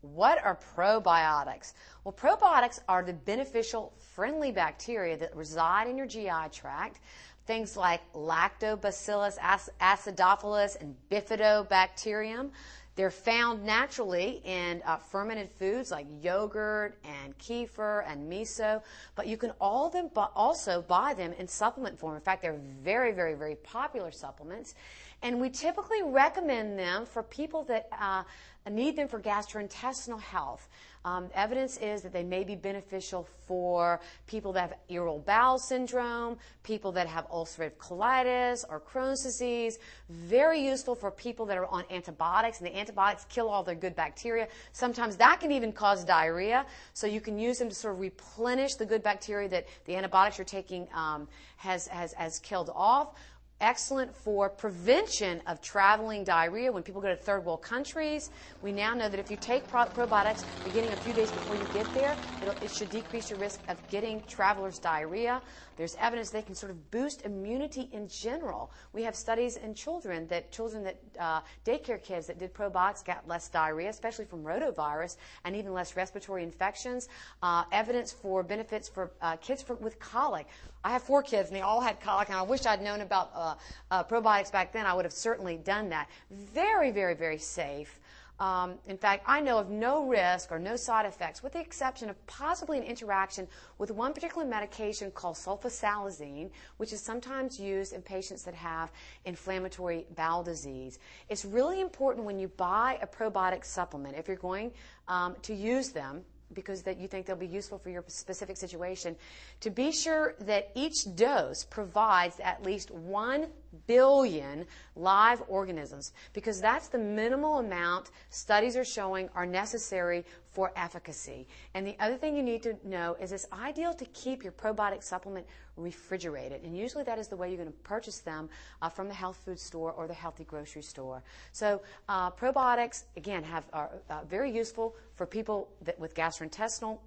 What are probiotics? Well, probiotics are the beneficial, friendly bacteria that reside in your GI tract. Things like Lactobacillus acidophilus and Bifidobacterium. They're found naturally in uh, fermented foods like yogurt and kefir and miso, but you can all them bu- also buy them in supplement form. In fact, they're very, very, very popular supplements. And we typically recommend them for people that uh, need them for gastrointestinal health. Um, evidence is that they may be beneficial for people that have irritable bowel syndrome, people that have ulcerative colitis or Crohn's disease. Very useful for people that are on antibiotics, and the antibiotics kill all their good bacteria. Sometimes that can even cause diarrhea, so you can use them to sort of replenish the good bacteria that the antibiotics you're taking um, has, has, has killed off excellent for prevention of traveling diarrhea when people go to third world countries. We now know that if you take pro- probiotics beginning a few days before you get there, it should decrease your risk of getting travelers diarrhea. There's evidence they can sort of boost immunity in general. We have studies in children that children that uh, daycare kids that did probiotics got less diarrhea, especially from rotavirus, and even less respiratory infections. Uh, evidence for benefits for uh, kids for, with colic. I have four kids, and they all had colic, and I wish I'd known about uh, uh, probiotics back then. I would have certainly done that. Very, very, very safe. Um, in fact, I know of no risk or no side effects, with the exception of possibly an interaction with one particular medication called sulfasalazine, which is sometimes used in patients that have inflammatory bowel disease. It's really important when you buy a probiotic supplement, if you're going um, to use them, because that you think they'll be useful for your specific situation, to be sure that each dose provides at least 1 billion live organisms because that's the minimal amount studies are showing are necessary for efficacy. And the other thing you need to know is it's ideal to keep your probiotic supplement refrigerated. And usually that is the way you're going to purchase them uh, from the health food store or the healthy grocery store. So uh, probiotics, again, have, are uh, very useful for people that, with gastrointestinal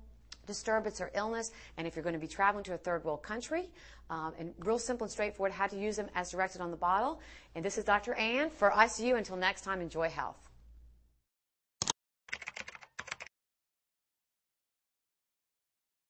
disturbance or illness, and if you're going to be traveling to a third world country, um, and real simple and straightforward how to use them as directed on the bottle. And this is Dr. Ann for ICU. Until next time, enjoy health.